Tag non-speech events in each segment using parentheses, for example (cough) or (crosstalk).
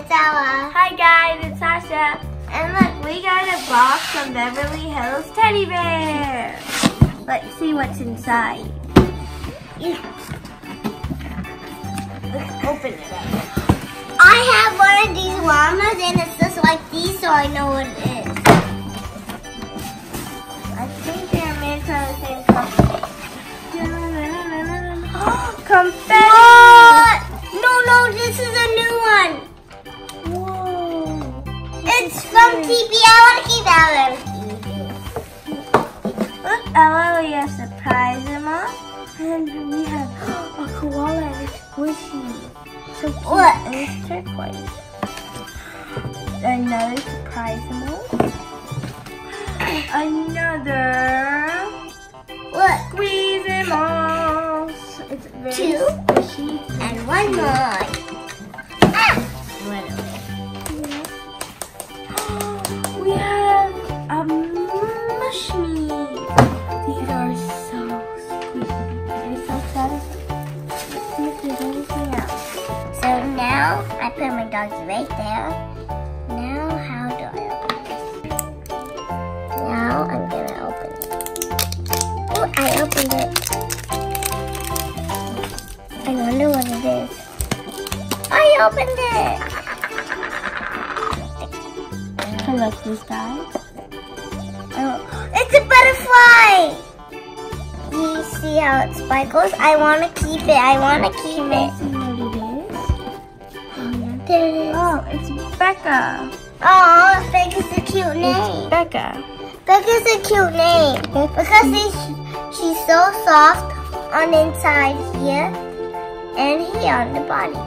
it's Ella. Hi guys, it's Sasha. And look, we got a box from Beverly Hills Teddy Bear. Let's see what's inside. Let's open it up. I have one of these llamas and it's just like these so I know what it is. I think they're made from the same company. (gasps) Confetti! It's from I want to keep that Look, Ella, we have Surprizamal. And we have a koala and a squishy. So cute. Look. And it's turquoise. Another surprise Emma. Another Look, Squeezamals. It's very Two. squishy. and one more. So now I put my dogs right there. Now how do I open this? Now I'm gonna open it. Oh, I opened it. I wonder what it is. I opened it. I these guys. Oh, it's a butterfly. You see how it sparkles? I want to keep it. I want to keep Can it. see what it is? There it is. Oh, it's Becca. Oh, Becca's a cute name. It's. Becca. Becca's a cute name because she, she's so soft on the inside here and here on the body.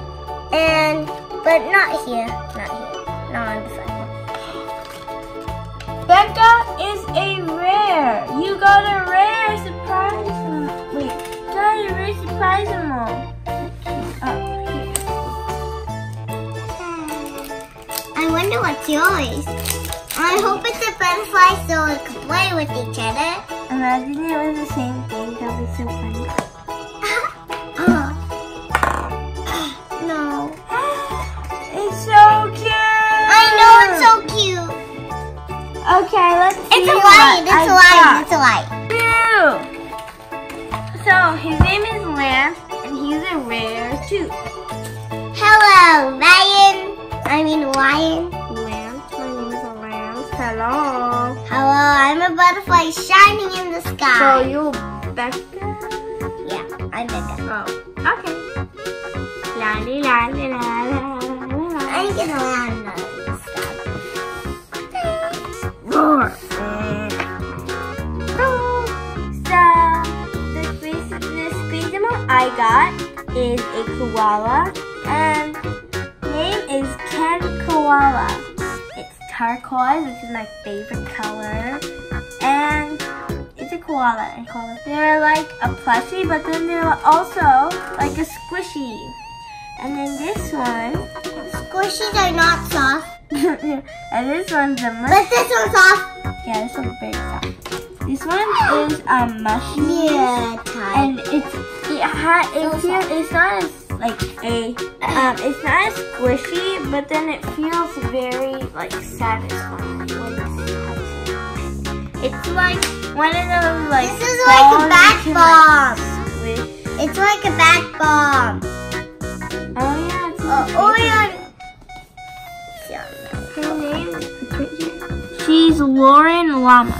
And, but not here. Not here. Not on the front. Becca is a rare. You got a rare surprise. Wait, got a rare surprise animal. Oh, here. I wonder what's yours. I hope it's a butterfly so it can play with each other. Imagine it was the same thing. That'd be so funny. oh. (laughs) no. (gasps) It's so cute. I know it's so cute. Okay, let's see It's a lion. It's a lion. It's a lion. Too. Hello, lion. I mean lion. Lance, my name is Lance. Hello. Hello, I'm a butterfly shining in the sky. So you Becca? yeah, I'm Becca. Oh, okay. La li la li la la la. I'm gonna land on the sky. Roar. So the squeeze, the squeezable I got is a koala, and name is Ken Koala. It's turquoise, which is my favorite color, and it's a koala. And koalas, they're like a plushie, but then they're also like a squishy. And then this one, Squishies are not soft, (laughs) and this one's a mush. but this one's soft. Yeah, this one's very soft. This one is a mushy. Yeah, tight. And it's it ha it feels it's not as like a um it's not as squishy, but then it feels very like satisfying it's It's like one of those like This is like a bath bomb. Like. It's like a bath bomb. Oh yeah, it's Oh, oh yeah. Her name is. She's Lauren Llama.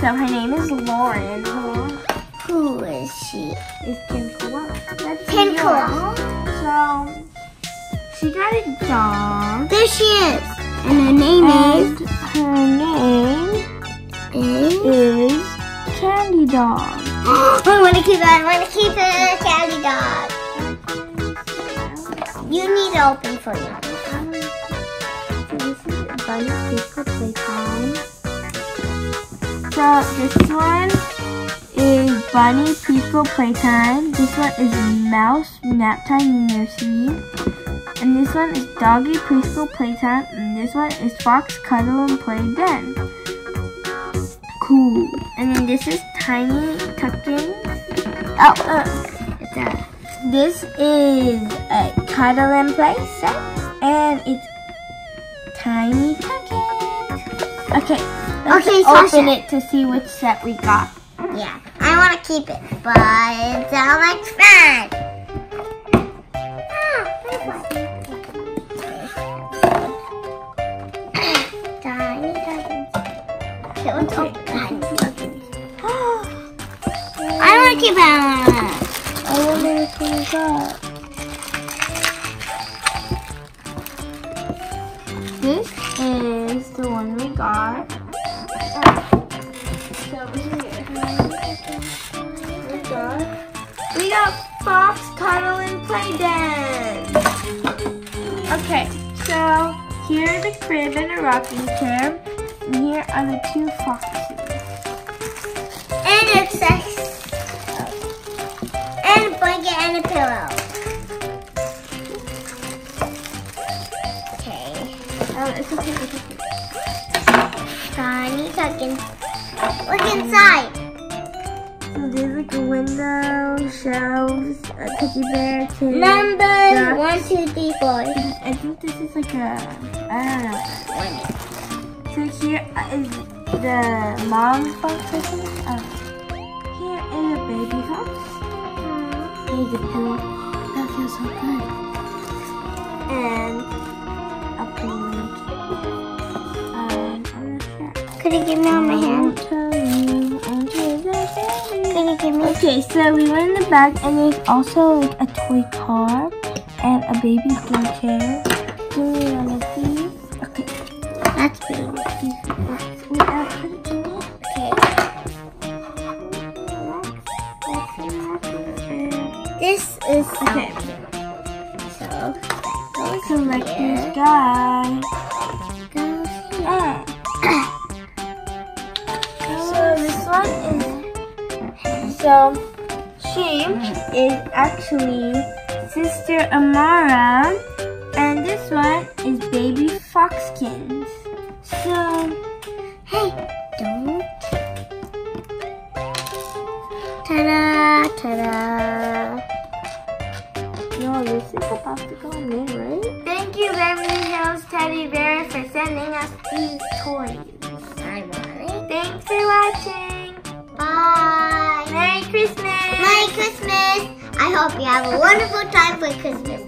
So her name is Lauren. Her Who is she? is Kim Koala. That's Kim. Koala. So she got a dog. There she is. And her name And her name is. is Candy Dog. (gasps) I want to keep it. I want to keep it. Candy dog. You need to open for me. So this is Bunny Preschool Playtime. So this one is Bunny Preschool Playtime. This one is Mouse Naptime Nursery. And this one is Doggy Preschool Playtime. And this one is Fox Cuddle and Play Den. Cool. And then this is Tiny Tukkins. Oh, uh, it's a this is a cuddle and play set, and it's tiny package. Okay, let's Okay, open Sasha. it to see which set we got. Yeah, I want to keep it, but it sounds like fun. I want to keep it. I which one we got. This is the one we got. We got, we got Fox Cuddle and Play Dance. Okay, so here are the crib and a rocking chair. And here are the two foxes. And a sex. And a blanket and a pillow. Okay. Oh, it's okay, it's okay. Tiny Tukkins. Look inside. Shelves, a teddy bear, kids. Number one, two, three, four. I think this is like a, I don't know. So here is the mom's box, I think. Oh. Here is a baby box. Here's a pillow. That feels so good. And a blanket. Um, I'm not sure. Could you give me all my I baby. Could you give me? Okay, so we went in the back and there's also like a toy car and a baby blue chair. Do we want to see? Okay. That's big. Wait, I'll put it. Okay. This is Okay. so So like this guy. So she is actually Sister Amara and this one is baby Foxkins. So Hey, don't. Ta-da! Ta-da! no, this is about to go in, right? Thank you, Beverly Hills Teddy Bear, for sending us these toys. I want it. Thanks for watching. Bye. Christmas! Merry Christmas! I hope you have a wonderful time for Christmas.